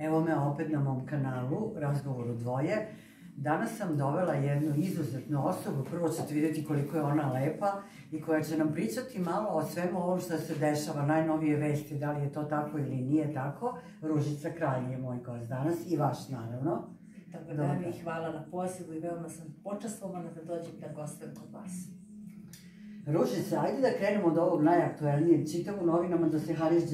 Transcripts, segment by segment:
Evo me opet na mom kanalu, razgovor u dvoje. Danas sam dovela jednu izuzetnu osobu, prvo ćete vidjeti koliko je ona lepa i koja će nam pričati malo o svemu ovom što se dešava, najnovije vesti, da li je to tako ili nije tako. Ružica Kralj je moj gost danas i vaš naravno. Dobar dan i hvala na pozivu i veoma sam počastvovana da dođem da gostujem kod vas. Ružice, ajde da krenemo od ovog najaktuelnijeg. Čitam u novinama da se Haris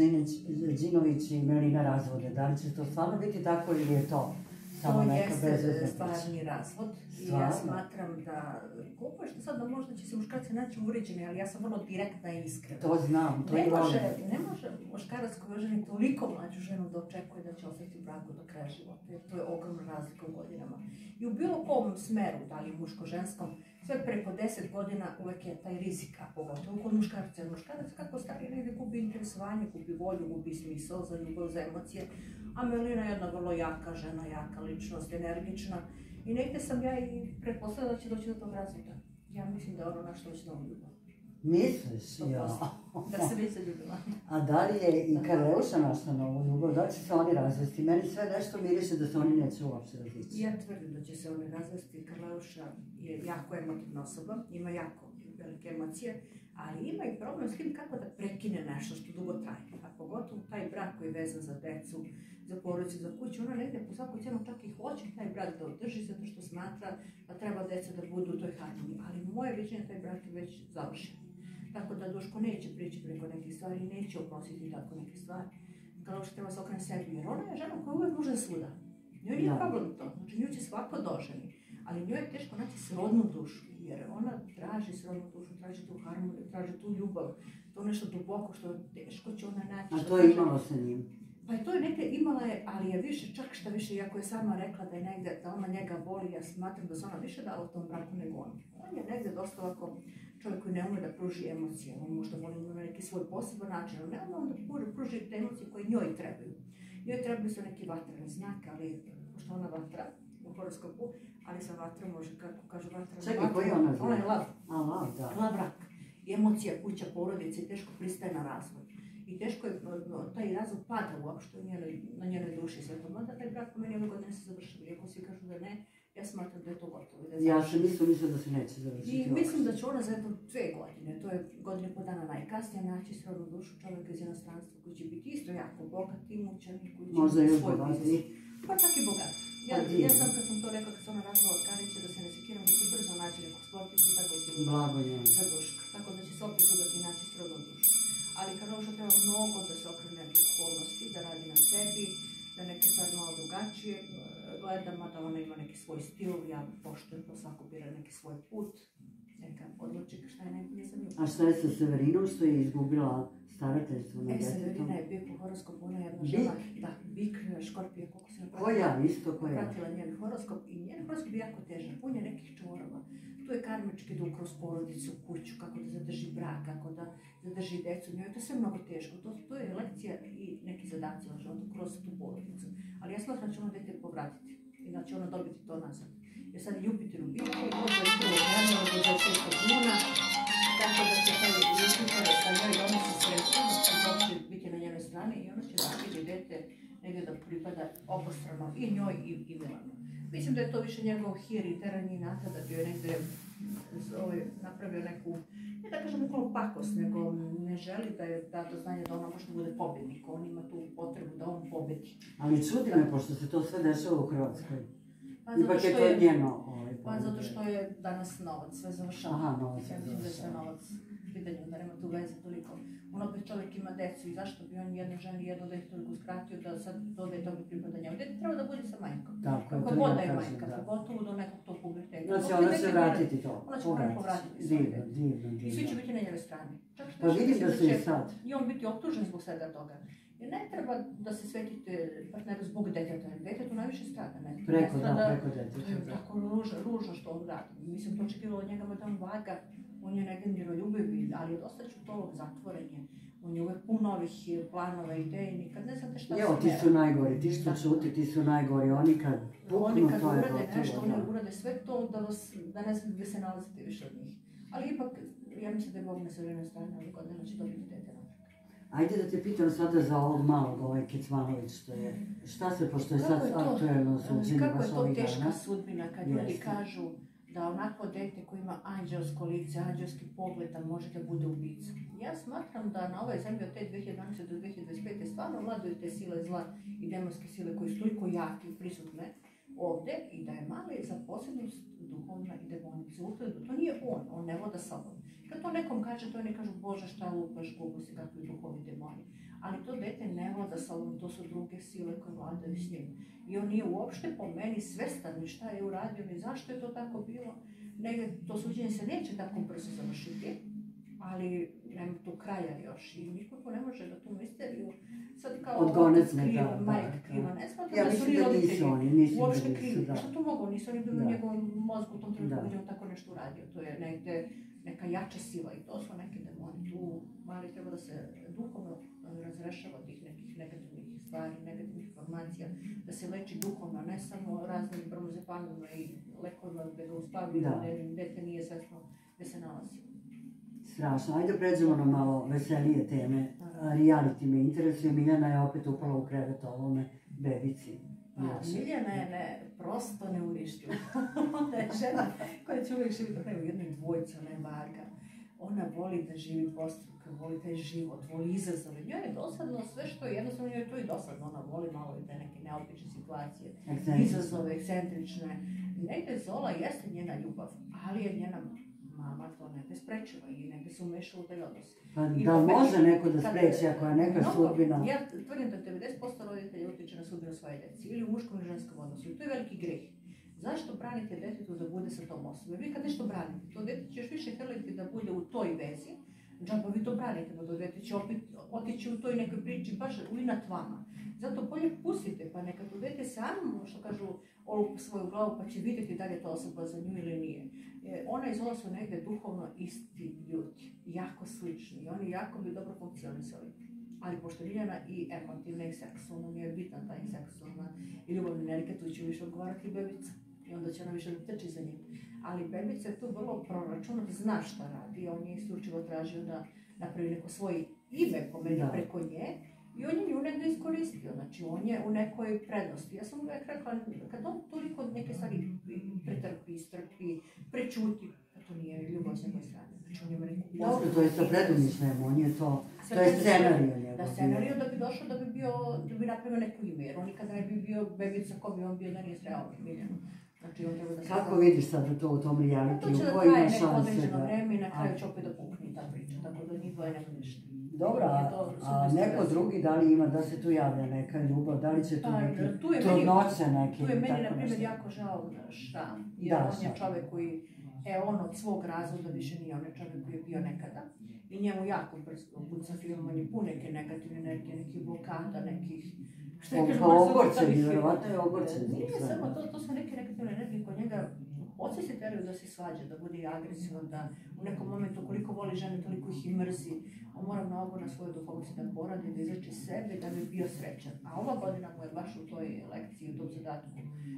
Đinović i Melina razvode. Da li će to stvarno biti tako ili je to samo To neka bezvezna stvarni razvod i ja smatram da, što sad da možda će se muškarci naći uređeni, ali ja sam vrlo direktna i iskrena. To znam, to Ne i može, ne može muškarac koji ženi toliko mlađu ženu da očekuje da će ostati u braku do kraja života, jer to je ogromna razlika u godinama. I u bilo kom smeru, da li muško-ženskom, sve preko 10 godina uvek je taj rizik, a pogotovo kod muškarca. Muškarac kako stari negdje gubi interesovanje, gubi volju, gubi smisao za ljubav, za emocije. A Melina je jedna vrlo jaka žena, jaka ličnost, energična. I negdje sam ja i pretpostavila da će doći do tog razvoda. Ja mislim da je ono što novu ljubav. Misliš? Ja. 100%. Da se već zaljubila. A da li je i Karleuša našla novu ljubav? Da li će se oni razvesti? Meni sve nešto miriše da se oni neće uopšte razići. Ja tvrdim da će se oni razvesti. Karleuša je jako emotivna osoba, ima jako velike emocije, ali ima i problem s tim kako da prekine nešto što dugo traje. A pogotovo taj brak koji je vezan za decu, za porodicu, za kuću, ona negdje po svaku cijenu čak i hoće taj brak da održi zato što smatra da treba deca da budu u toj harmoniji. Ali moje viđenje taj brak je već završen. Tako da Duško neće prići preko nekih stvari, neće oprostiti tako neke stvari. Karleuša treba se okrene sebi, jer ona je žena koja uvijek može svuda. Njoj nije problem to, znači nju će svako doženi, ali njoj je teško naći srodnu dušu, jer ona traži srodnu dušu, traži tu harmoniju, traži tu ljubav, to nešto duboko što teško će ona naći. A što to je imalo sa njim. Pa to je neke imala je, ali je više, čak šta više, iako je sama rekla da je negdje, da ona njega voli, ja smatram da se ona više dala u tom braku nego on. On je negdje dosta ovako čovjek koji ne ume da pruži emocije, on možda voli na neki svoj poseban način, ali ne ono da pruži, pruži te emocije koje njoj trebaju. Njoj trebaju su neki vatreni znak, ali pošto ona vatra u horoskopu, ali sa vatrom može, kako kažu vatra, Čekaj, koji ona znak? Ona je lav, A, lav, da. lav brak. I emocija, kuća, porodice i teško pristaje na razvoj. I teško je, no, taj razvoj pada uopšte na njenoj duši sve to. Onda taj brak po meni ove godine se završava. Iako svi kažu da ne, ja smatram da je to gotovo. i Da je Ja sam isto mislila da se neće završiti. I mislim da će ona za jedno dve godine, to je godine i po dana najkasnije, naći srodnu dušu čovjeka iz inostranstva koji će biti isto jako bogat, imućan, i koji će Možda još svoj biznis. Pa čak i bogat. Ja, Pa ja sam kad sam to rekla, kad se ona razvila od Karića, da se ne sekiram, da će brzo naći nekog sporticu, tako je sigurno Blago njemu. za dušku. Tako da će se opet udati naći srodnu dušu. Ali kad ovo treba mnogo da se okrene duhovnosti, da radi na sebi, da neke stvari malo drugačije e, gleda, mada ona ima neki svoj stil, ja poštujem to svako bira neki svoj put, neka odluči šta je neko, nisam nju. A šta je sa Severinom što je izgubila starateljstvo na E, djetetom? Severina je bik u horoskopu, ona je jedna žena, da, bik, škorpija, koliko se ne Ko ja, isto ko ja. pratila njen horoskop i njen horoskop je jako težak, pun je nekih čorova. Tu je karmički duh kroz porodicu, kuću, kako da zadrži brak, kako da zadrži decu. Njoj je to sve mnogo teško. To, to je lekcija i neki zadaci na životu kroz tu porodicu. Ali ja smatram da će ono dete povratiti da će ona dobiti to nazad. Jer sad je Jupiter u biku, od 21. januara do 26. juna, tako da će taj Jupiter sa njoj donosi sreću, da će biti na njenoj strani i ona će raditi dete negdje da pripada obostrano i njoj i, i Milanu. Mislim da je to više njegov hir i teranji nata da bi joj negdje ovaj, napravio neku, ne da kažem neku pakost, nego ne želi da je da do znanja da ona može da bude pobjednik. On ima tu potrebu da on pobedi. Ali čudi me, pošto se to sve dešava u Hrvatskoj. Pa Ipak je to je, njeno ovaj, pa zato što je danas novac, sve završava. Aha, novac Ja mislim da je sve novac u pitanju, da nema tu veze toliko. On opet čovjek ima decu i zašto bi on jednoj ženi jedno dete toliko uskratio da sad to dete opet pripada njemu. Dete treba da bude sa majkom. Tako, Kako god da je majka, da. pogotovo do nekog tog puberteta. Znači, ona će vratiti to. Ona će povratiti svoje Divno, dete. divno, I svi će divno. biti na njenoj strani. Čak što Pa vidim da su i sad. I on biti optužen zbog svega toga. Jer ne treba da se svetite partneru zbog deteta, jer detetu najviše strada. Ne, Preko, Ne da, preko To je tako ružno, ružno što on radi. Mislim, to očekivalo od njega da on vaga, on je negdje miroljubiv, ali je dosta čutovog zatvorenje. On je uvek pun novih eh, planova, ideja i nikad ne znate šta Evo, ti su najgori, ti što čuti, ti su najgori. Oni kad Oni puknu, kad to je urade nešto, gotovo. oni da. urade sve to da, vas, da ne znate gdje se nalazite više od njih. Ali ipak, ja mislim da je Bog na sve strane ove godine će dobiti dete. Ajde da te pitam sada za ovog malog, ovaj Kecmanović, što je, šta se, pošto je sad Kako je to- aktuelno suđenje Kako baš je to ovih teška dana. sudbina kad ljudi kažu da onako dete koje ima anđelsko lice, anđelski pogled, da može da bude ubica. Ja smatram da na ovoj zemlji od te 2012. do 2025. stvarno vladaju te sile zla i demonske sile koje su toliko jake i prisutne ovde i da je mali za posebnost duhovna i demonica. To nije on, on ne voda sobom. Kad to nekom kaže, to ne kažu, Bože šta lupaš, gluposti, kakvi duhovi demoni. Ali to dete ne vlada sobom, to su druge sile koje vladaju s njim. I on nije uopšte po meni svestan ni šta je uradio, ni zašto je to tako bilo. Negde to suđenje se neće tako brzo završiti, ali nema tu kraja još i nikako ne može da tu misteriju sad kao otac kriva, da, majka kriva, ne smatram Ja da su ni da roditelji nisu oni, uopšte krivi. Što tu mogu, nisu oni bili u njegovom mozgu u tom trenutku Da. kad je on tako nešto uradio. To je negde neka jača sila i to su neki demoni. Tu mali treba da se duhovno razrešava tih nekih negativnih stvari, negativnih informacija, da se leči duhovno, ne samo raznim bromozepanima i lekovima gde ga uspavljaju, Da. dete nije svesno gde se nalazi. Strašno. Ajde pređemo na malo veselije teme. Reality me interesuje. Miljana je opet upala u krevet ovome bebici. Pa, Znači, Miljana je ne, prosto ne uništila. Ona je žena koja će uvijek živjeti u jednoj dvojci, ona je vaga. Ona voli da živi postruka, voli taj život, voli izazove. Njoj je dosadno sve što je jednostavno njoj je to i dosadno. Ona voli malo i te neke neobične situacije, izazove, ekscentrične. Negde Zola jeste njena ljubav, ali je njena mama to negde sprečila i negde se umešala u taj odnos. Pa I da može neko da spreči ako je neka sudbina? Ja tvrdim da 90% roditelja utiče na sudbinu svoje dece, ili u muškom ili ženskom odnosu. I to je veliki greh. Zašto branite detetu da bude sa tom osobom? Vi kad nešto branite, to dete će još više hrliti da bude u toj vezi, džaba vi to branite, no to dete će opet otići u toj nekoj priči baš u inat vama. Zato bolje pustite, pa neka to dete samo, što kažu, olupa svoju glavu, pa će vidjeti da li je to osoba za nju ili nije. E, ona i Zola su negde duhovno isti ljudi, jako slični i oni jako bi dobro funkcionisali. Ali pošto Ljiljana i emotivna i seksualna, nije bitna ta i seksualna i ljubavna energija, tu će više odgovarati bebica. I onda će ona više da trči za njim. Ali bebica je tu vrlo proračunat, zna šta radi, on je isključivo tražio da napravi neko svoje ime po meni Da. preko nje i on je nju negdje iskoristio, znači on je u nekoj prednosti. Ja sam uvijek rekla, kad on toliko neke stvari pretrpi, istrpi, prečuti, pa to nije ljubav s njegove strane. Znači on ima neku Dobro, to je predumišljajem, on je to, to je scenarij njegov. Da scenariju da bi došao da bi bio, da bi napravio neko ime, jer on nikada ne bi bio bebica ko bi on bio da nije sreo Miljanu. Znači on treba. Kako vidiš sada to u tom Pa to realitiju? će da traje neko određeno vreme i na kraju će opet da pukne ta priča, tako da njih dvoje nema ništa. Dobro, a, neko drugi, da li ima da se tu javlja neka ljubav, da li će tu Pa, neki tu je trudnoće neke Tu je meni, na primjer, jako žao Šram, jer Da, on je čovek koji, e, on od svog razloga više nije onaj čovek koji je bio nekada. I njemu jako brzo buca film, on je pun neke negativne energije, nekih blokada, nekih... Pa film. vjerovatno je zbog Nije samo to, to su neke negativne energije kod njega. Oci se teraju da se svađa, da bude agresivan, da u nekom momentu koliko voli žene, toliko ih i mrzi. On mora mnogo na svojoj duhovnosti da poradi, da izači sebe, da bi bio srećan. A ova godina mu je baš u toj lekciji, u tom zadatku,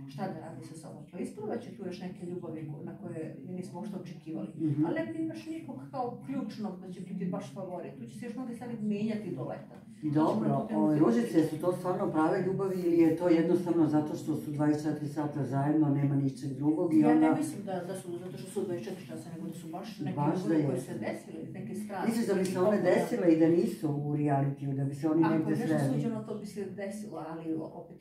šta da radi sa sobom. Pa isplavaće tu još neke ljubavi na koje nismo uopšte očekivali. Mhm. Ali ne imaš nikog kao ključnog da će biti baš favorit. Tu će se još mnoge stvari menjati do leta. Dobro, ove ružice su to stvarno prave ljubavi ili je to jednostavno zato što su 24 sata zajedno, nema ničeg drugog i Ja ne onda... mislim da, da su zato što su 24 časa, nego da su baš neke Baš da koje se desile, neke strasti. Misliš da bi se one desile i da nisu u realitiju, da bi se oni Ako negde je nešto sreli? suđeno, to bi se desilo, ali opet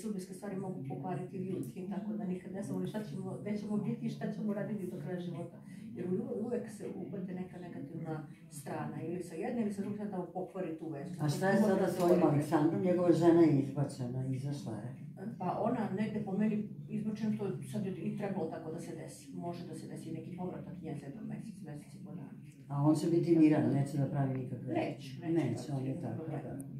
sudbinske stvari mogu pokvariti ljudski, tako da nikad ne znamo šta ćemo, gde ćemo biti i šta ćemo raditi do kraja života. Jer u ljubavi uvek se uplete neka negativna strana, ili sa jedne ili sa druge strane da pokvari tu vezu. A šta je sada s ovim Aleksandrom? Njegova žena je izbačena, izašla je. Pa ona negde po meni izbačena, to sad je i trebalo tako da se desi. Može da se desi neki povratak nje za jedan mesec, mesec i po dana. A on će biti miran, neće da pravi nikakve... Neće, neće. Neće, on je tako, da.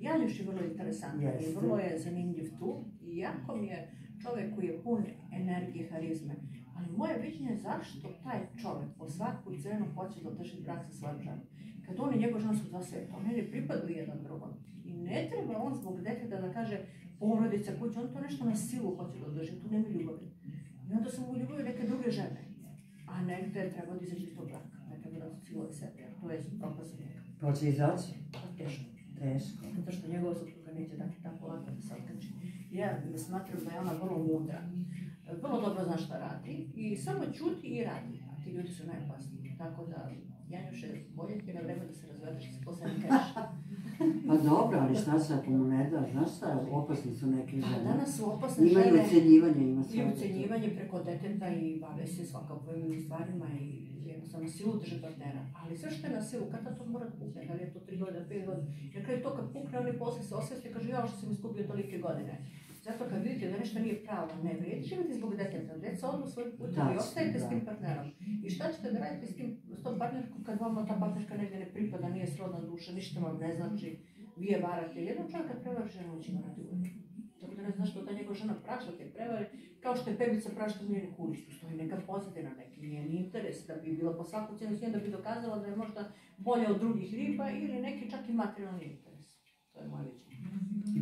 Janjuš je vrlo interesantan i Jeste. vrlo je zanimljiv tu. I jako mi je čovjek koji je pun energije, harizme. Ali moje viđenje je zašto taj čovjek po svaku cenu hoće da drži brak sa svojom ženom. Kad on i njegov žena su dva sveta, oni ne pripadaju jedan drugom. I ne treba on zbog deteta da kaže porodica, kuća, on to nešto na silu hoće da drži, tu nema ljubavi. I onda sam u ljubavi neke druge žene. A negde treba da izaći iz tog braka, ne treba da siluje sebe, to je propast za njega. Hoće izaći? Pa teško. Teško. Zato što njegova supruga neće dati tako lako da se otkači. Ja smatram da je ona vrlo mudra. Vrlo dobro zna šta radi i samo čuti i radi. A ti ljudi su najopasniji. Tako da, Janjuše, bolje ti je na vreme da se razvedeš, da se posle ne kažeš. Pa dobro, ali šta se ako mu ne da, znaš šta, opasni su neke Pa žene. danas su opasne Ima i žene. ucenjivanje, ima I sve. ucenjivanje preko deteta i bave se svakakvim stvarima i jednostavno silu drže partnera. Ali sve što je na silu, kada to mora pukne, da li je to 3 godine, 5 godina. Na kraju to kad pukne, oni posle se osvesti i kažu ja što sam izgubio tolike godine. Zato kad vidite da nešto nije pravo, ne vrijedi živjeti zbog deteta. Deca odu svoj put i ostajete da. s tim partnerom. I šta ćete da radite s, tim, s tom partnerkom kad vama ta partnerka negdje ne pripada, nije srodna duša, ništa vam ne znači, vi je varate. Jedan čovjek kad prevari ženu, će varati uvijek. Tako da ne znaš što ta njegova žena prašta te prevare, kao što je pebica prašta njeni kulić, tu stoji neka pozadina, neki njen interes, da bi bila po svaku cijenu s da bi dokazala da je možda bolja od drugih riba ili neki čak i materijalni interes. To je moje viđenje.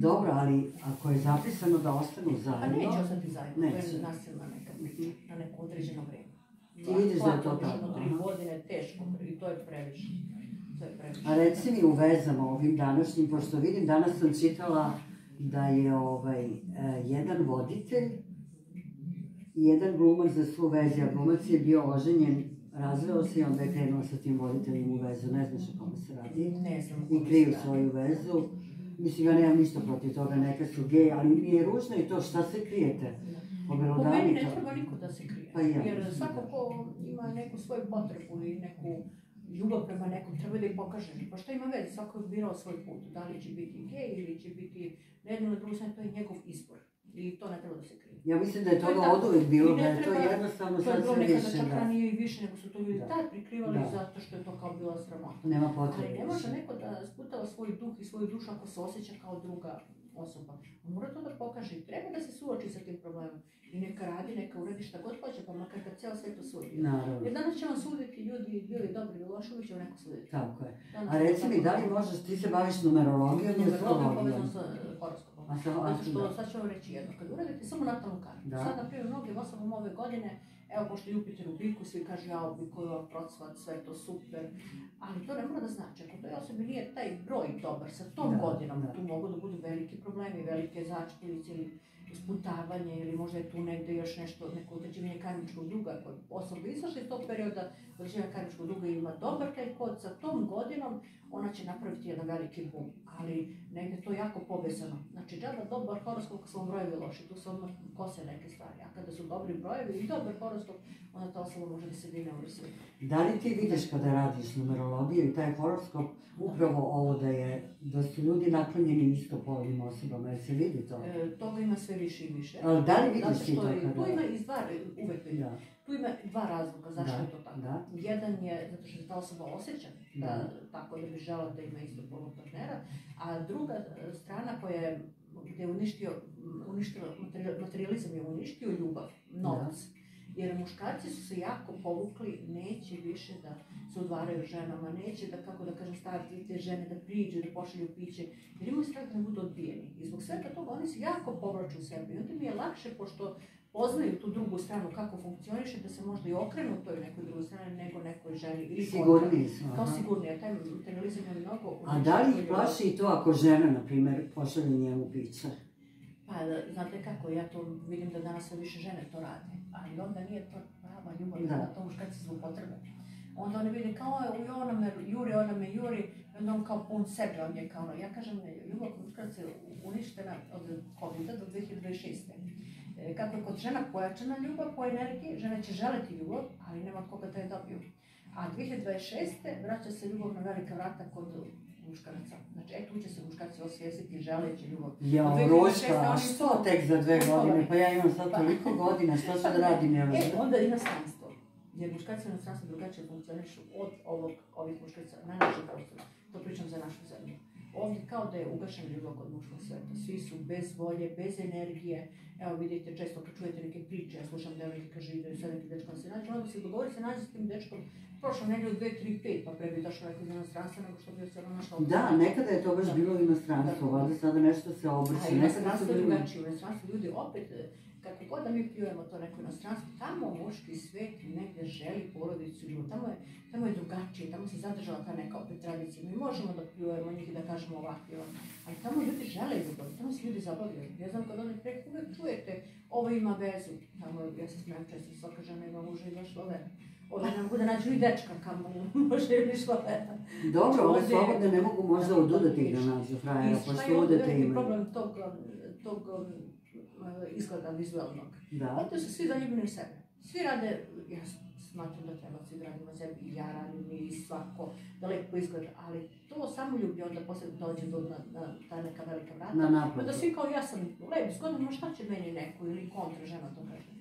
Dobro, ali ako je zapisano da ostanu Pa zajedno, neće ostati zajedno, to Neće. je nasilna neka priča, na neko određeno vrijeme. Ti vidiš da je to tako, tri godine, teško, i to je previše. To je previše. A reci mi u vezama ovim današnjim, pošto vidim, danas sam čitala da je ovaj, e, jedan voditelj i jedan glumac za svu vezi, a glumac je bio oženjen, razveo se i onda je krenuo sa tim voditeljem u vezu, ne znaš o kome se radi. Ne znam. I kriju svoju vezu. Mislim, ja nemam ništa protiv toga, neka su gej, ali mi je ružno i to šta se krijete. Po meni ne treba niko da se krije. Pa ja Jer svako ko ima neku svoju potrebu i neku ljubav prema nekom, treba da je pokaže. Pa šta ima veze, svako je birao svoj put. Da li će biti gej ili će biti na jednu ili to je njegov izbor. I to ne treba da se krije. Ja mislim da je To je toga tako. od uvek bilo, da je to jednostavno To je sad bilo sve nekada više, čak da. ranije i više nego su to ljudi Da. tad prikrivali Da. zato što je to kao bila sramota. Nema potrebe. Ali ne može neko da sputava svoj duh i svoju dušu ako se osjeća kao druga osoba. On mora to da pokaže i treba da se suoči sa tim problemom. I neka radi, neka uradi šta god hoće, pa makar kad cijelo sve to sudi. Naravno, Jer danas će vam suditi ljudi bili dobri ili loši, uvijek će vam neko suditi. tako je. Danas A je to reci mi, da li možeš, ti se baviš numerologijom ili je astrologijom? Sa e, horoskopom. A sa, a, Zato što, sad ću vam reći jedno, kad uradite samo natalnu kartu, sad na primjer mnogim osobama ove godine, evo pošto Jupiter u biku, svi kažu ja obikuju procvat, sve je to super, ali to ne mora da znači, ako toj osobi nije taj broj dobar sa tom Da, godinom, da. tu mogu da budu veliki problemi, velike začkoljice ili sputavanje ili možda je tu negde još nešto, neko određivanje karmičkog duga, ako osoba izašla iz tog perioda određivanja karmičkog duga ima dobar taj kod sa tom godinom, ona će napraviti jedan veliki bum, ali negde je to jako povezano. Znači, džaba dobar horoskop vam brojevi loši, tu se odmah kose neke stvari, a kada su dobri brojevi i dobar horoskop, onda ta osoba može da se u sve. Da li ti vidiš kada radiš numerologiju i taj horoskop upravo ovo da je, da su ljudi naklonjeni istopolnim osobama, jer se vidi to? E, toga ima sve više i više. Ali da li vidiš ti to kada- Tu ima iz dva, uvek vidim. Tu ima dva razloga zašto Da, je to tako. da. Jedan je zato što se ta osoba osjeća da, Da. tako da bi žela da ima isto polog partnera, a druga e, strana koja je gdje je uništio, uništio materi- materijalizam je uništio ljubav, novac. Jer muškarci su se jako povukli, neće više da se udvaraju ženama, neće da, kako da kažem, staviti te žene da priđu, da pošalju piće, jer imaju strah da ne budu odbijeni. I zbog svega toga oni se jako povlaču u sebi. I onda mi je lakše, pošto poznaju tu drugu stranu kako funkcioniše, da se možda i okrenu toj nekoj drugoj strani nego nekoj ženi. Ili sigurniji su. Aha. sigurnije, taj materializam je mnogo... A da li ih plaši i to ako žena, na primjer, pošalje njemu piće? Pa, znate kako, ja to vidim da danas sve više žene to rade, ali onda nije to prava ljubav, Da. to muškarci zloupotrebe. Onda oni vide kao, "Oj, ona me juri, ona me juri, onda on kao pun sebe, on je kao ono, ja kažem, ljubav je uništena od covid do 2026. E, Kako je kod žena pojačana ljubav po energiji, žene će želiti ljubav, ali nema od koga da je dobiju. A 2026. vraća se ljubav na velika vrata kod muškaraca. Znači, e, tu će se muškarci osvijestiti želeći ljubav. Ja, 2006 Ruška, a što tek za dve godine? Pa ja imam sad toliko godina, što ću da radim? Ja E, onda inostranstvo. Jer muškarci u inostranstvu drugačije funkcionišu od ovog, ovih muškarca na našem prostoru. To pričam za našu zemlju. Ovdje kao da je ugašen ljubav kod muškog sveta. Svi su bez volje, bez energije. Evo vidite, često kad čujete neke priče, ja slušam devojke kaže ide sa nekim dečkom da se nađe, onda se dogovori se nađe s tim dečkom prošlo nedelju, dve, tri, pet, pa pre bi došao neko iz inostranstva nego što bi se ono našao. Da, nekada je to baš Da. bilo Da. valjda sada nešto se A obrće. su inostranstvo je drugačije. U inostranstvu ljudi opet, e, kako god da mi pljujemo to neko inostranstvo, tamo muški svet negde želi porodicu. Tamo je, tamo je drugačije, tamo se zadržala ta neka opet tradicija. Mi možemo da pljujemo njih i da kažemo ovako i ovako, ali tamo ljudi žele ljubav, tamo se ljudi zabavljaju. Ja znam kad oni preko uvek čujete, ovo ima vezu. Tamo, ja se smijem često, svaka žena ima muža i baš ne mogu da nađu i dečka kamo može što je. Dobro, ove Ovde- slobodne ne mogu možda Da, odudati ih da, da da. nađu frajera, I šta pošto je ovdje udete veliki imaju. problem tog, tog um, izgleda vizualnog? Da. Ovdje su svi zaljubljeni sebe. Svi rade, ja smatram da treba svi da radimo sebi, i ja radim i svako, da lepo izgleda, ali to samo ljubi onda posle dođe do na, na ta neka velika vrata. Na onda svi kao ja sam lep, zgodan, ma šta će meni neko ili kontra žena to kaže.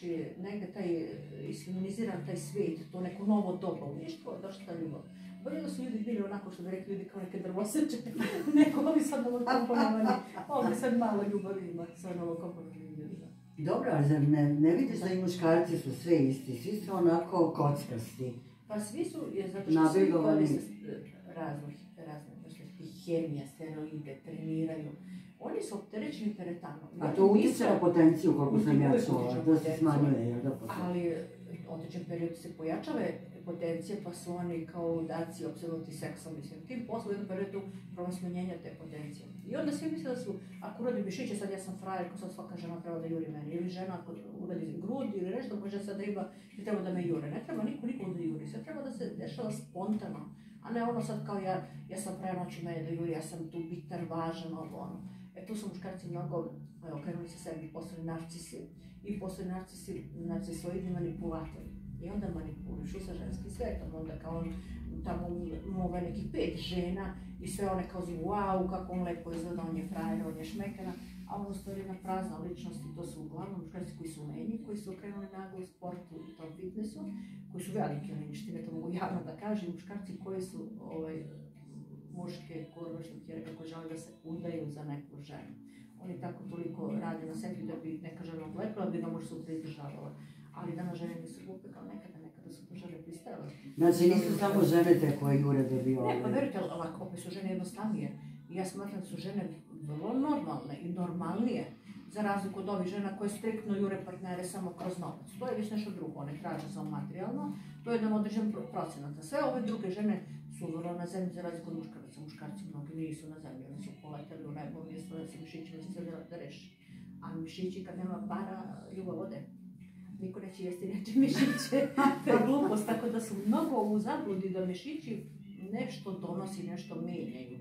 Znači, negde taj e, isfeminiziran taj svijet, to neko novo doba u ništvo, došla ta ljubav. Bolje da su ljudi bili onako što bi rekli ljudi kao neke drvoseče, neko ovi sad novo komponovani, ovdje sad malo ljubavi ima sa novo komponovanim ljudima. Dobro, ali zar ne, ne vidiš da i muškarci su sve isti, svi su onako kockasti. Pa svi su, je zato što svi koriste e, raznih, razne vrste hemija, steroide, treniraju. Oni su opterećeni teretano. A to utječe na potenciju, koliko sam ja čula, da se smanjuje, jel da? Ali e, određen period se pojačava potencija, pa su oni kao ludaci opsednuti seksom, mislim. Tim posle u jednom periodu problem smanjenja te potencije. I onda svi misle da su, ako uradi mišiće, sad ja sam frajer, ko sad svaka žena treba da juri meni. Ili žena ako uradi grud ili nešto, može sad da ima, i treba da me jure. Ne treba niko nikom da juri, sve treba da se dešava spontano. A ne ono sad kao ja, ja sam frajer, noću mene da juri, ja sam tu bitan, važan, ovo ono. E tu su muškarci mnogo okrenuli se sebi, postali narcisi i postali narcisi, narcisoidni manipulatori. I onda manipulišu sa ženskim svetom, onda kao on tamo ovaj nekih pet žena i sve one kao zvu, wow, kako on lepo izgleda, on je frajer, on je šmekana, a on u stvari jedna prazna ličnost i to su uglavnom muškarci koji su lenji, koji su okrenuli naglo sportu i tom fitnessu, koji su velike lenjištine, to mogu javno da kažem, muškarci koji su ovaj, muške kurve, što ti je rekao, žele da se udaju za neku ženu. Oni tako toliko rade na sebi da bi neka žena odlepila, da bi ga možda sutra izdržavala. Ali danas žene nisu glupe kao nekada, nekada su to žene pristajale. Znači nisu samo žene te koje jure da bi Ne, pa verujte, ovako, opet su žene jednostavnije. I ja smatram da su žene vrlo normalne i normalnije. Za razliku od ovih žena koje striktno jure partnere samo kroz novac. To je već nešto drugo, one traže samo materijalno. To je jedan određen pro- procenat. Sve ove druge žene su vrlo na zemlji za muškaraca. Muškarci mnogi nisu na zemlji, oni su poletali u nebo, mjesto da se mišićima se da, da reši. A mišići kad nema para, ljubav ode. Niko neće jesti neće mišiće. to je glupost, tako da su mnogo u zabludi da mišići nešto donosi, nešto menjaju.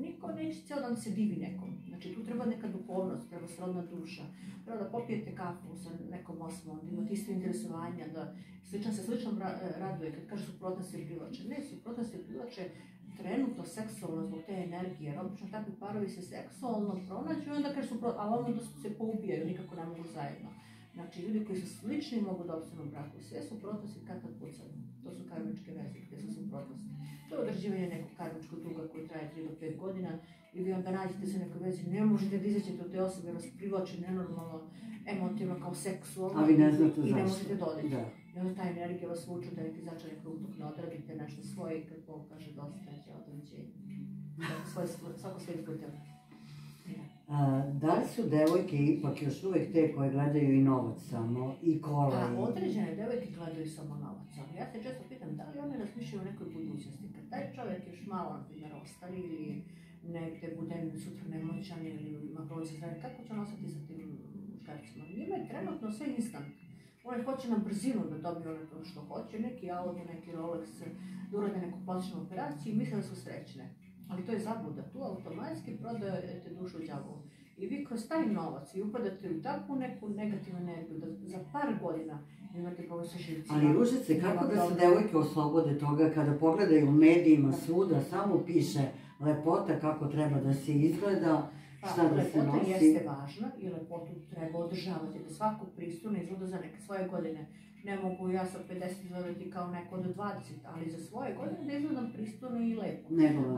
Niko neće cijel dan se divi nekom. Znači tu treba neka duhovnost, treba srodna duša. Treba da popijete kafu sa nekom osmom, da imate isto interesovanja, da sličan se sličnom ra- raduje, kad kažu suprotnosti privlače. Ne, suprotnosti privlače trenutno seksualno zbog te energije, jer obično takvi parovi se seksualno pronađu i onda kažu suprotno, ali onda se poubijaju, nikako ne mogu zajedno. Znači, ljudi koji su slični mogu da opstanu u braku. Sve suprotnosti kad tad pucaju. To su karmičke veze, gde su suprotnosti. To je određivanje nekog karmičkog duga koji traje 3 do 5 godina i vi onda nađete se nekoj vezi, ne možete da izađete od te osobe, jer vas privlači nenormalno, emotivno, kao seksualno. A vi ne znate I ne možete. Da. I onda ta energija vas vuče da neki začarani krug dok ne odradite nešto svoje i kad Bog kaže dosta će određenje. Svako svoj, svako da li su devojke ipak još uvek te koje gledaju i novac samo, i kola, i... određene devojke gledaju samo novac, ali ja se često pitam da li one razmišljaju o nekoj budućnosti. Kad taj čovjek još malo, na ostari ili negde bude sutra nemoćan ili ima zdravljem, kako će on ostati sa tim muškarcima? Njima je trenutno sve instant. Oni hoće na brzinu da dobiju ono što hoće, neki auto, neki Rolex, da urade neku plaćenu operaciju i misle da su srećne. Ali to je zabluda, tu automatski prodajete dušu đavovu. Kroz taj novac i upadate u takvu neku negativnu energiju da za par godina imate živcima. Ali Ružice, kako da se devojke oslobode toga kada pogledaju u medijima svuda, samo piše lepota kako treba da se izgleda, Pa, šta da se nosi. jeste važna i lepotu treba održavati, da svako pristojno izgleda za neke svoje godine. Ne mogu ja sa 50 izgledati kao neko od 20, ali za svoje godine da izgledam pristojno i lepo.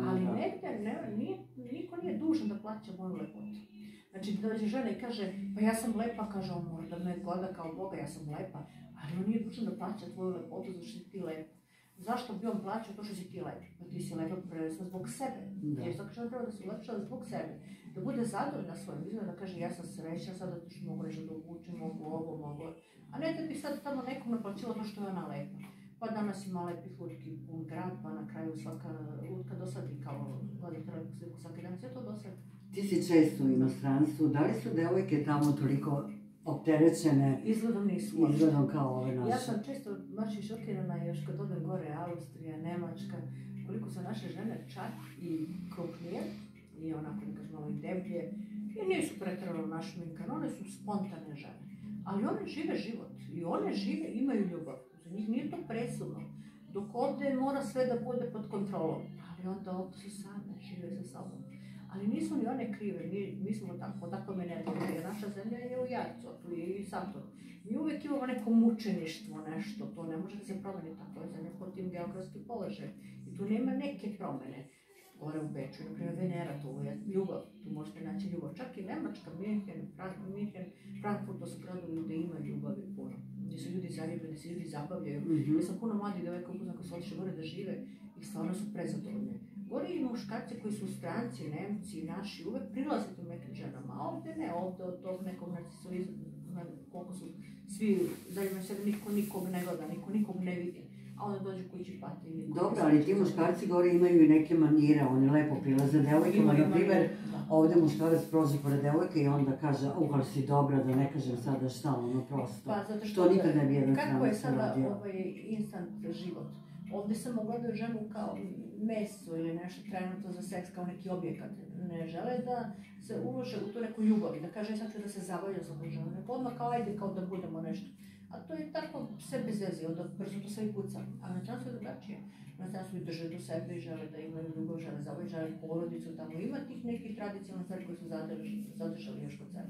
Ali negde, ne, nije, niko nije dužan da plaća moju lepotu. Znači, da dođe žena i kaže, pa ja sam lepa, kaže, on mora da me gleda kao Boga, ja sam lepa. Ali on nije dužan da plaća tvoju lepotu zato što si ti lepa. Zašto bi on plaćao to što si ti lepa? Pa ti si lepa prvenstveno zbog sebe. Da. Jer svaka žena treba da se ulepša zbog sebe. da bude zadovoljna svojim izgledom, da kaže ja sam srećna sada što mogu nešto da obučem, mogu ovo, mogu... A ne da bi sad tamo nekom naplaćila to što je ona lepa. Pa danas ima lepih lutki pun grad, pa na kraju svaka lutka dosadi kao gledate lepu sliku svaki dan, sve to dosadi. Ti si često u inostranstvu, da li su devojke tamo toliko opterećene Izgledom nisu izgledom kao ove naše? Ja sam često baš i šokirana još kad odem gore Austrija, Nemačka, koliko su naše žene čak i krupnije i onako kažem malo i deblje i nisu pretjerano našminkane, one su spontane žene. Ali one žive život i one žive, imaju ljubav. Za njih nije to presudno. Dok ovdje mora sve da bude pod kontrolom. Ali onda ovdje su same, žive sa sobom. Ali nisu ni one krive, mi, mi smo tako, energijom, jer naša zemlja je u Jarcu, tu je i Saturn. Mi uvijek imamo neko mučeništvo, nešto, to ne može da se promeni tako zemlja pod tim geografskim položajem. I tu nema neke promjene. Gore u Beču, na primjer Venera, tu je ljubav, tu možete naći ljubav. Čak i Nemačka, Minhen, Frank- Minhen, Frankfurt, to su gradovi gdje ima ljubavi puno. Gdje su ljudi zaljubljeni, se ljudi zabavljaju. Mhm. Ja sam puno mladih devojka upoznala koji su otišli gore da žive i stvarno su prezadovoljni. Gore i muškarci koji su stranci, Nemci, naši, uvek prilaze tim nekim ženama, a ovdje ne, ovdje od tog nekog narcisizma, koliko su svi zaljubljeni sebe, niko nikog ne gleda, niko nikog ne vidi. A onda dođu kući pati Dobro, ali ti muškarci gore imaju i neke manire, oni lepo prilaze devojkama, na da. ovdje muškarac prođe pored devojke i onda kaže, uh, ali si dobra, da ne kažem sada šta, ono prosto. Pa zato što, Što nikad ne bi jedan Kako je sada ovaj instant život? Ovdje samo gledaju ženu kao meso ili nešto trenutno za seks kao neki objekat. Ne žele da se ulože u tu neku ljubav i da kaže sad ću da se zabavljam za ženu. Nego odmah kao ajde kao da budemo nešto. A to je tako sve bez veze, onda brzo to sve i puca. A na času je drugačije. Na času drže do sebe i žele da imaju ljubav, žele zabavljati, žele porodicu tamo. Ima tih nekih tradicionalnih stvari koje su zadrž- zadržali još kod sebe.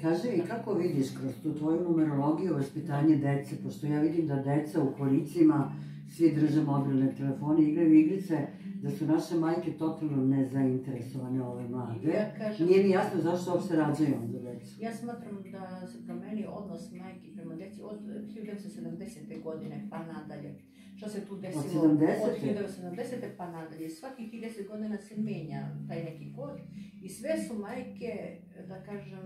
Kaže i kako vidiš kroz tu tvoju numerologiju vaspitanje dece, pošto ja vidim da deca u kolicima svi drže mobilne telefone, igraju igrice, da su naše majke totalno nezainteresovane ove mlade. Ja kažem, Nije mi jasno zašto uopšte rađaju onda decu. Ja smatram da se promenio odnos majki prema djeci od 1970. godine pa nadalje. Što se tu desilo? 70.? Od 1970. pa nadalje. Svakih 30 godina se mijenja taj neki kod i sve su majke, da kažem,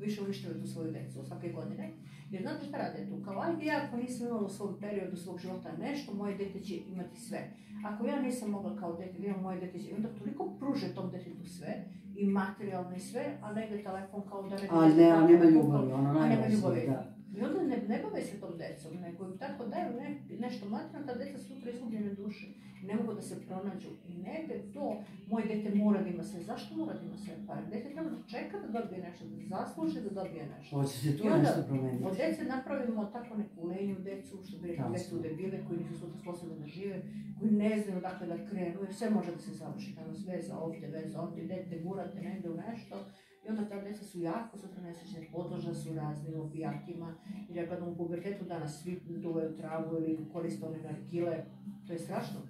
više uništile tu svoju djecu svake godine. Jer znate šta rade tu? Kao, ajde ja ako nisam imala u svom periodu svog života nešto, moje dete će imati sve. Ako ja nisam mogla kao dete, da imam moje dete će, onda toliko pruže tom detetu sve, i materijalno i sve, a ne ide telefon kao da ne Ali ne, a nema ljubavi, ono A nema ljubavi. da. I onda ne, ne bave se tom decom, nego im tako daju ne, nešto materijalno, ta deca su sutra izgubljene duše. Ne mogu da se pronađu. I negde to, moje dete mora da ima sve. Zašto mora da ima sve? Pa dete treba da čeka da dobije nešto, da zasluži da dobije nešto. Hoće se tu nešto promeniti. Od dece napravimo tako neku lenju decu, što bi rekli decu debile, koji nisu sutra sposobni da žive, koji ne znaju dakle da krenu, jer sve može da se završi danas, veza ovdje, veza ovdje, dete gurate negdje u nešto, i onda ta djeca su jako sutra nesrećne, podložna su raznim opijatima, jer ja gledam u pubertetu danas svi duvaju travu ili koriste one narkile, to je strašno.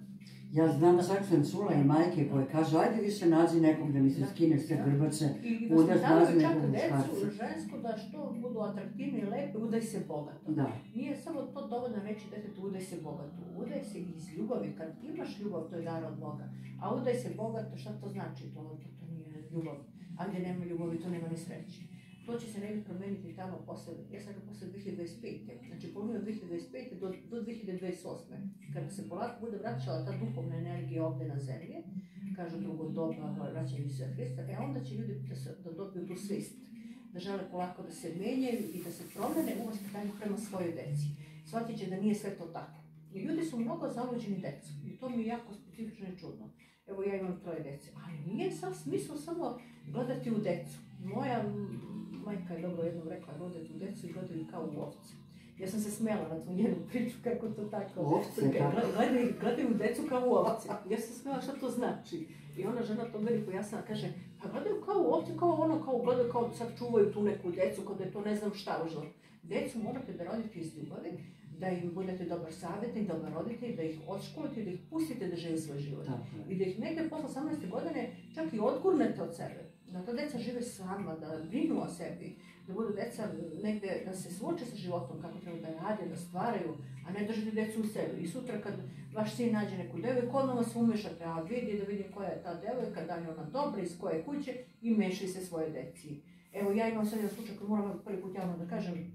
Ja znam, čak sam čula i majke koje kažu, ajde više nađi nekog da mi se skine sve grbače. I, i znazi čak nekog muškarca. žensku da što budu atraktivni i lepe, udaj se bogato. Da. Nije samo to dovoljno reći detetu udaj se bogato. Udaj se iz ljubavi. Kad imaš ljubav, to je dar od Boga. A udaj se bogato, šta to znači? To, to, to nije ljubav. A gdje nema ljubavi, to nema ni sreće. To će se negdje promijeniti tamo posle, ja sam posle 2025. Znači polovina 2025. do, do 2028. Kada se polako bude vraćala ta duhovna energija ovdje na zemlji, kažu drugo doba, vraćanje Isusa Hrista, e onda će ljudi da, se, da dobiju tu svist da žele polako da se menjaju i da se promene u vaspitanju prema svojoj deci. Shvatit će da nije sve to tako. I ljudi su mnogo zavođeni decu. I to mi je jako specifično i čudno. Evo ja imam troje dece. Ali nije sam smisao samo gledati u decu. Moja majka je dobro jednom rekla, rodite u decu i gledaju kao u ovce. Ja sam se smela na tu njenu priču, kako to tako. Ovce? Gledaju, gledaju decu kao u ovce. Ja sam se smela šta to znači. I ona žena to meni pojasnila, kaže, pa gledaju kao u ovce, kao ono, kao gledaju kao sad čuvaju tu neku decu, kao da je to ne znam šta u životu. Decu morate da rodite iz ljubavi, da im budete dobar savjetnik, dobar roditelj, da ih odškolite, da ih pustite da žive svoj život. Tako. I da ih negdje posle 18. godine čak i odgurnete od sebe. Da ta deca žive sama, da brinu o sebi, da budu deca negde, da se suoče sa životom kako treba da rade, da stvaraju, a ne držati decu u sebi. I sutra kad vaš sin nađe neku devojku, odmah vas umešate, a vidi da vidi koja je ta devojka, da li je ona dobra, iz koje kuće i mešaj se svoje deci. Evo ja imam sad jedan slučaj koji moram prvi put javno da kažem,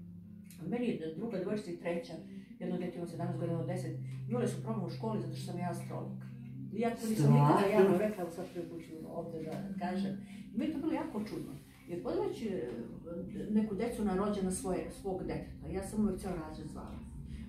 meni je druga devojčica i treća, jedno dete ima 17 godina od 10, imali su problem u školi zato što sam ja astrolog. Ja to nisam nikada javno rekla, ali sad prvi put ću ovde da kažem. Meni to bilo jako čudno. Jer pogledajući e, neku decu na rođena svoje, svog deteta, ja sam uvijek ceo razred zvala.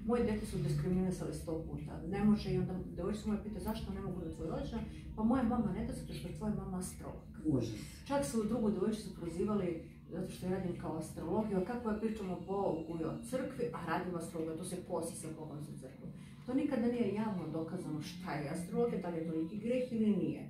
Moje dete su diskriminisali sto puta. Ne može i onda devojčica moja pita zašto ne mogu da tvoj rođena? Pa moja mama ne da zato što je tvoja mama astrolog. Užas. Čak su drugu devojčicu prozivali zato što ja radim kao astrologiju, a kako ja pričam o Bogu i o crkvi, a radim astrologiju, to se kosi sa Bogom za crkvu. To nikada nije javno dokazano šta je astrologija, da li je to neki greh ili nije.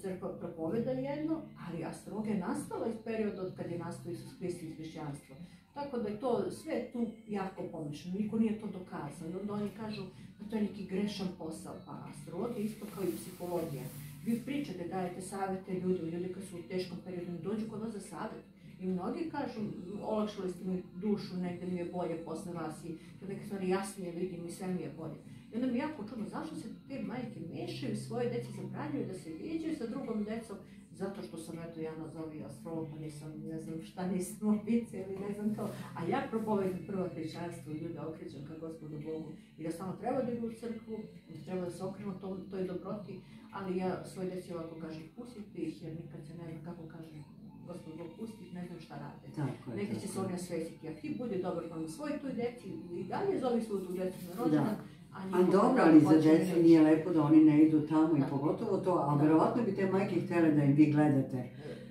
Crkva propoveda jedno, ali astrologija je nastala iz perioda od kad je nastao Isus Hrist i hrišćanstvo. Tako da je to sve tu jako pomešano, niko nije to dokazao. Onda oni kažu da to je neki grešan posao, pa astrologija je isto kao i psihologija. Vi pričate, dajete savete ljudi, ljudi kad su u teškom periodu dođu kod vas za savjet. I mnogi kažu, olakšali ste mi dušu, negde mi je bolje posle vas i neke stvari jasnije vidim i sve mi je bolje. I onda mi jako čudno, zašto se te majke mešaju, svoje deci zabranjuju da se viđaju sa drugom decom, zato što sam eto ja nazovi astrolog, pa nisam, ne znam šta, nisam opice ili ne znam to. A ja propovedam prvo hrišćanstvo ljude okrećem ka gospodu Bogu i da samo treba da idu u crkvu, da treba da se okrenu to, toj dobroti, ali ja svoje deci ovako kažem, pustite ih jer nikad se ne zna kako kažem, gospod Bog pusti ne znam šta rade. Tako. Neki će se oni osvetiti, a ti budi dobar prema svoj toj deci i dalje zovi svoju tu decu na rođendan, a dobro, ali za neće. nije lepo da oni ne idu tamo i pogotovo to, a verovatno bi te majke htjele da im vi gledate.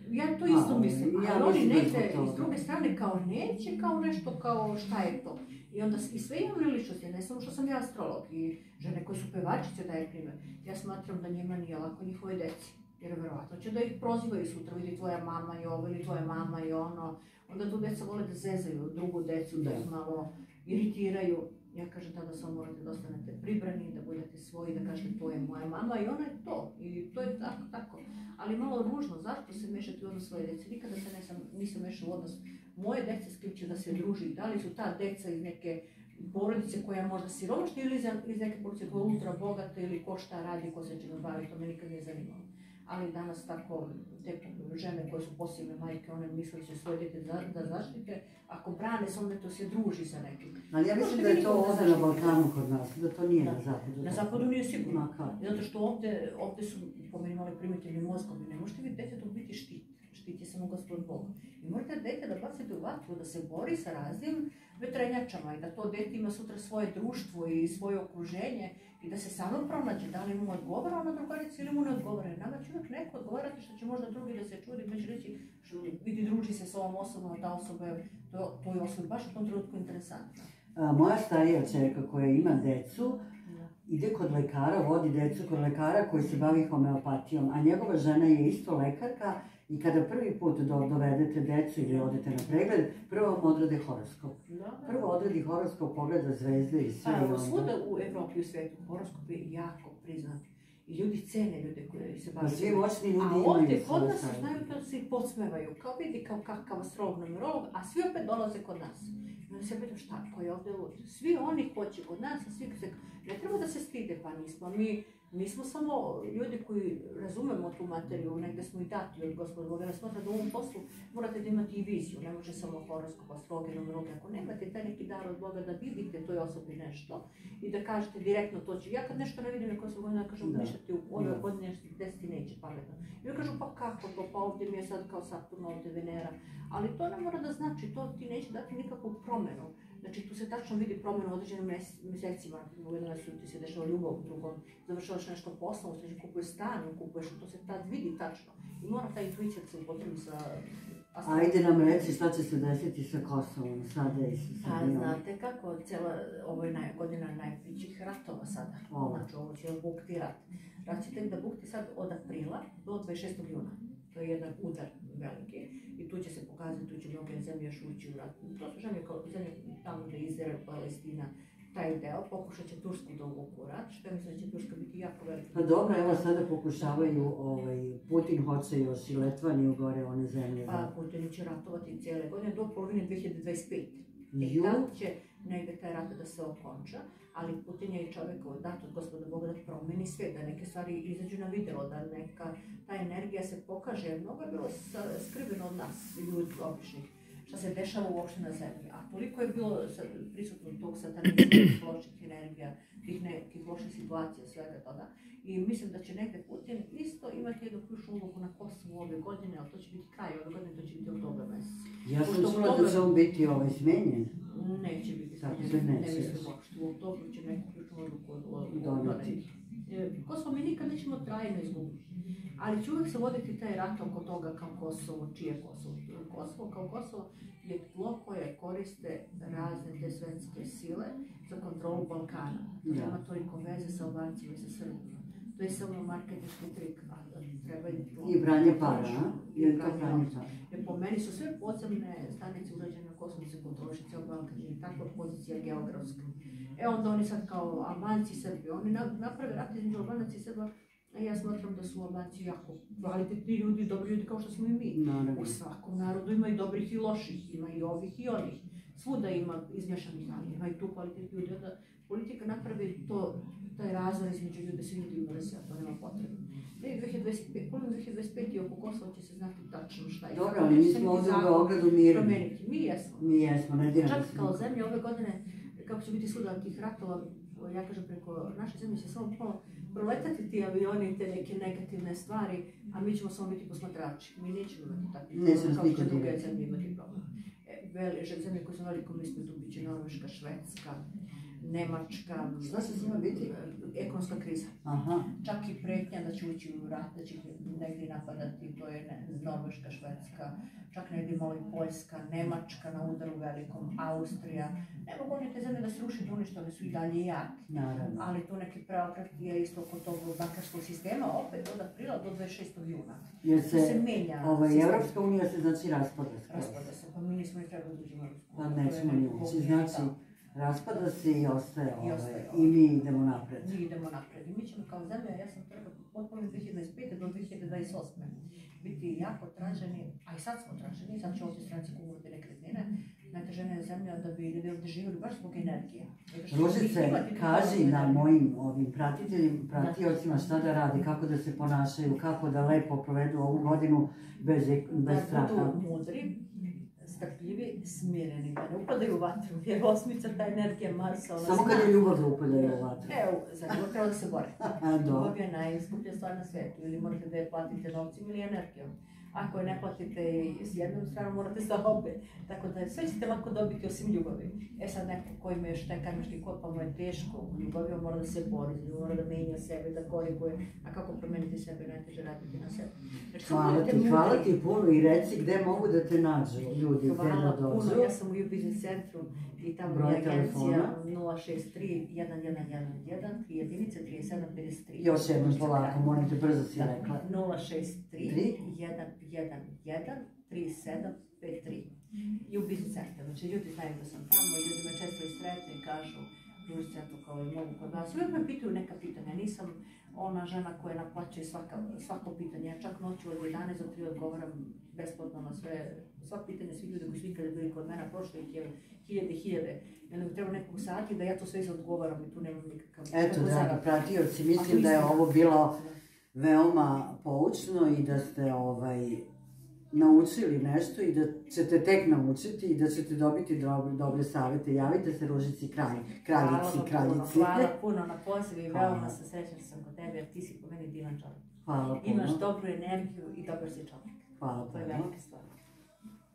Ja to isto A, mislim, ja ali oni mislim da je negde zbog iz toga. druge strane kao neće, kao nešto, kao šta je to. I onda s- i sve javne ličnosti, ne samo što sam ja astrolog i žene koje su pevačice daje primjer. Ja smatram da njima nije lako njihove deci. Jer verovatno će da ih prozivaju sutra, vidi tvoja mama i ovo ili tvoja mama i ono. Onda tu deca vole da zezaju drugu decu, Da. ih malo iritiraju. Ja kažem tada samo morate da ostanete pribrani, da budete svoji, da kažete to je moja mama i ona je to. I to je tako, tako. Ali malo ružno, zašto se mešati u odnos svoje dece? Nikada se nisam, nisam mešala u odnos moje dece s kim će da se druži. Da li su ta deca iz neke porodice koja je možda siromašna ili iz, neke porodice koja je ultra bogata ili ko šta radi, ko se čime to me nikad nije zanimalo. Ali danas tako, te žene koje su posebne majke, one misle će svoje dete za, da zaštite, ako brane se, onda to se druži sa nekim. Ali ja mislim da je to ovdje na. Balkanu kod nas, da to nije Da. na zapadu. Na zapadu nije sigurno. Zato što ovde, ovde su po meni mali primitivni mozgovi, ne možete vi detetu biti štit, štiti samo gospod Bog. I morate dete da bacite u vatru, da se bori sa raznim vetrenjačama i da to dete ima sutra svoje društvo i svoje okruženje i da se samo pronađe da li mu odgovara ona drugarica ili mu ne odgovara. Nama će uvijek neko odgovarati što će možda drugi da se čudi, pa će reći što vidi druži se s ovom osobom, a ta osoba je to, toj osobi baš u tom trenutku interesantna. A, moja starija čerka koja ima decu, ide kod lekara, vodi decu kod lekara koji se bavi homeopatijom, a njegova žena je isto lekarka i kada prvi put do, dovedete decu ili odete na pregled, prvo vam odrade horoskop. Da, Prvo odradi horoskop, pogleda zvezde i sve. Pa svuda u Evropi i u svetu horoskop je jako priznat. I ljudi cene ljude koji se bave. svi moćni ljudi A ovdje kod nas znaju to se i podsmevaju, kao vidi kao kakav astrolog numerolog, a svi opet dolaze kod nas. I onda se pitam šta, ko je ovdje lud? Svi oni hoće kod nas, a svi se, ne treba da se stide, pa nismo mi, mi smo samo ljudi koji razumemo tu materiju, negde smo i dati od gospoda. Ja smatram da u ovom poslu morate da imate i viziju, ne može samo horoskop, astrologija, numerologija. Ako nemate taj neki dar od Boga da vidite toj osobi nešto i da kažete direktno to će. Ja kad nešto ne vidim neko svog godina, kažem Da. ništa ti u ove Da. godine desiti neće pametno. I kažu pa kako to, pa ovdje mi je sad kao Saturn, ovdje Venera. Ali to ne mora da znači, to ti neće dati nikakvu promenu. Znači tu se tačno vidi promjena u određenim mjesecima. U jednom mjesecu ti se dešava ljubav, u drugom završavaš nešto poslom, u trećem kupuješ stan, kupuješ, to se tad vidi tačno. I mora ta intuicija se upotrebi sa astrologijom. Ajde nam reci šta će se desiti sa Kosovom sada i sa Pa Srbijom. znate kako, cijela, ovo je naj, godina najvećih ratova sada. Znači ovo će bukti rat. Rat će tek da bukti sad od aprila do 26. juna. To je jedan udar veliki. I tu će se pokazati, tu će mnoge zemlje još ući u rat. To su zemlje, kao, zemlje tamo gde je Izrael, Palestina, taj deo, pokušat će Tursku da uvuku rat, što ja mislim da će Turska biti jako velika. Pa dobro, evo sada pokušavaju, ovaj, Putin hoće još i Letvaniju gore, one zemlje. Pa Putin će ratovati cijele godine do polovine 2025. I tad će negde taj rat da se okonča, ali Putin je i čovjek dat od gospoda Boga da promeni svijet, da neke stvari izađu na vidjelo, da neka ta energija se pokaže, mnogo je bilo skriveno od nas, ljudi običnih, šta se dešava uopšte na zemlji. A toliko je bilo prisutno tog satanizma, loših energija, tih nekih loših situacija, svega toga. I mislim da će negde Putin isto imati jednu ključnu ulogu na Kosovu ove godine, ali to će biti kraj ove godine, to će biti oktober mesec. Ja sam čula da će on biti ovaj smenjen. Neće biti se ne neće mislim uopšte. U oktobru će neku ključnu od- Doneti. E, Kosovo mi nikad nećemo trajno izgubiti. Ali će uvijek se voditi taj rat oko toga kao Kosovo, čije Kosovo. Kosovo kao Kosovo je tlo koje koriste razne te svetske sile za kontrolu Balkana. To nema toliko veze sa Albancima i sa Srbima. To je samo marketinški trik, treba i branje para, a? I branje para. Jer po meni su sve podzemne stanice urađene kontroliše cijel Balkan i takva pozicija geografska. E onda oni sad kao Albanci i Srbi, oni na, naprave rat između Albanaca i Srba, a ja smatram da su Albanci jako kvalitetni ljudi, dobri ljudi kao što smo i mi. Naravno. U svakom narodu ima i dobrih i loših, ima i ovih i onih. Svuda ima izmješanih, ali ima i tu kvalitetnih ljudi. Onda politika napravi to, taj razvoj između ljudi, da se ljudi mrze, to nema potrebe. Ne, 2025, polovina 2025 i oko Kosova će se znati tačno šta je. Dobro, ali mi smo ovdje u Beogradu mirni. Mi jesmo. Mi jesmo, ne diramo Čak kao zemlja ove godine, kako će biti svuda tih ratova, ja kažem preko naše zemlje će samo malo proletati ti avioni te neke negativne stvari, a mi ćemo samo biti posmatrači. Mi nećemo imati takvi Neće nas kao što druge zemlje imati problem. E, zemlje koje su ispitu bit će Norveška, Švedska, Nemačka. Šta će s njima biti? Ekonomska kriza. Aha, Čak i pretnja da će ući u rat, da će negdje napadati, to je ne, Norveška, Švedska, čak negdje i Poljska, Nemačka na udaru velikom, Austrija. Ne mogu one te zemlje da se ruši, da uništene su i dalje jake. naravno. Ali tu neki preokret je isto kod tog bankarskog sistema, opet od aprila do 26. juna. Jer Se, se se, menja ovaj, sistem. Evropska unija se znači raspada. Raspada se, pa mi nismo ni trebali uđemo Pa nećemo ni ući, znači. Raspada se i ostaje, ovaj, ostaje, i mi idemo napred. mi idemo napred. I mi ćemo kao zemlja, ja sam trebao potpuno 2025. do 2028. biti jako traženi, a i sad smo traženi, sad će ovdje stranci kupovati nekretnine, najtraženija je zemlja da bi ljudi ovdje živjeli baš zbog energije. Ružice, kaži na mojim ovim pratiteljima, pratiocima šta da radi, kako da se ponašaju, kako da lepo provedu ovu godinu bez, bez Da straha. budu mudri, strpljivi, smireni, da ne upadaju u vatru, jer osmica ta energija Marsa, Samo kad je ljubav da upadaju u vatru. Evo, za ljubav treba da se do. Ljubav je najskuplja stvar na svijetu, ili morate da je platite novcem ili energijom. Ako ne platite s jednom stranom, morate sa obe. Tako da sve ćete lako dobiti osim ljubavi. E sad neko koji ima još taj karmički kod, pa mu je teško u ljubavi, mora da se bori, mora da menja sebe, da koriguje. A kako promeniti sebe, najteže raditi na sebe. Znači, hvala ti, mudri. hvala ti puno i reci gde mogu da te nađu ljudi, hvala dođu. Puno. Ja sam u U centru i tamo je agencija 063 1111 i jedinice 3753. Još jednom polako, molim te, brzo si rekla. 063 1 1-1-3753 i u biznis centru. Znači ljudi znaju da sam tamo i ljudima često i sretni i kažu biznis centru kao i mogu kod vas. Uvijek me pitaju neka pitanja, nisam ona žena koja naplaćuje svako pitanje. Ja čak noću od 11 do 3 odgovaram besplatno na sve, sva pitanja svih ljudi koji su nikada bili kod mene, prošlo ih je hiljade, hiljade. Ja nego treba nekog sati da ja to sve izodgovaram i tu nemam nikakav... Eto, pratio pratioci, mislim da je ovo bilo veoma poučno i da ste ovaj, naučili nešto i da ćete tek naučiti i da ćete dobiti dobre, dobre savete. Javite se Ružici kralj, kraljici, Hvala vam puno, kraljici. hvala puno na pozivu i veoma sam srećna što sam kod tebe jer ti si po meni divan čovjek. Hvala puno. Imaš dobru energiju i dobar si čovjek. Hvala To je puno. velika stvar.